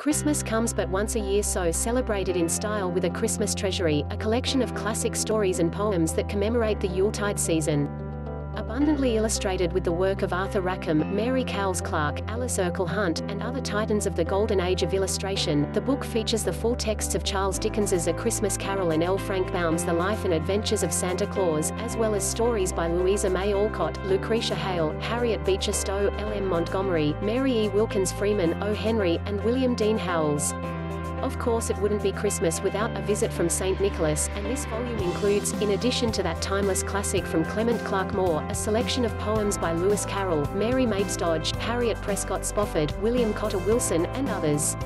Christmas comes but once a year so celebrated in style with a Christmas treasury, a collection of classic stories and poems that commemorate the Yuletide season. Abundantly illustrated with the work of Arthur Rackham, Mary Cowles Clark, Alice Ercle Hunt, and other titans of the golden age of illustration, the book features the full texts of Charles Dickens's A Christmas Carol and L. Frank Baum's The Life and Adventures of Santa Claus, as well as stories by Louisa May Alcott, Lucretia Hale, Harriet Beecher Stowe, L. M. Montgomery, Mary E. Wilkins Freeman, O. Henry, and William Dean Howells. Of course it wouldn't be Christmas without a visit from St. Nicholas, and this volume includes, in addition to that timeless classic from Clement Clarke Moore, a selection of poems by Lewis Carroll, Mary Mapes Dodge, Harriet Prescott Spofford, William Cotter Wilson, and others.